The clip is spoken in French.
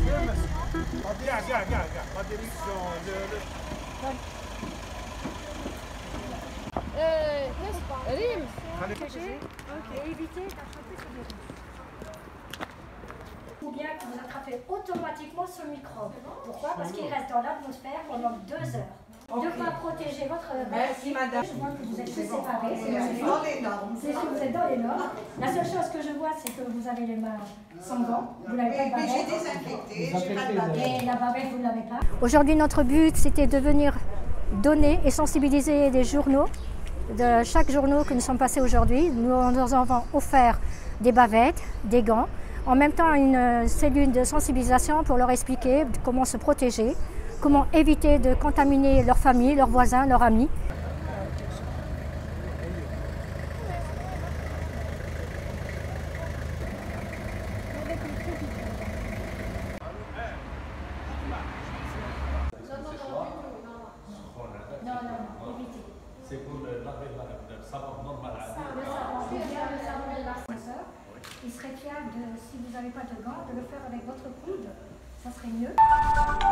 Regarde, regarde. La direction, le, le- Euh, Rime Allez. et éviter d'attraper ce virus. Ou bien que vous attrapez automatiquement ce microbe. Pourquoi? Parce qu'il reste dans l'atmosphère pendant deux heures. De quoi protéger votre Merci, madame. Je vois que vous êtes tous séparés. c'est dans les normes. C'est sûr, vous êtes dans les normes. La seule chose que je vois, c'est que vous avez les mains sans gants. Vous n'avez pas Mais j'ai bavette. désinfecté, j'ai pas de papier. Et la bavette, vous ne l'avez pas. Aujourd'hui, notre but, c'était de venir donner et sensibiliser des journaux, de chaque journaux que nous sommes passés aujourd'hui. Nous nous avons offert des bavettes, des gants, en même temps une cellule de sensibilisation pour leur expliquer comment se protéger, comment éviter de contaminer leur famille, leurs voisins, leurs amis. Il serait fiable, de, si vous n'avez pas de gants, de le faire avec votre coude. Ça serait mieux.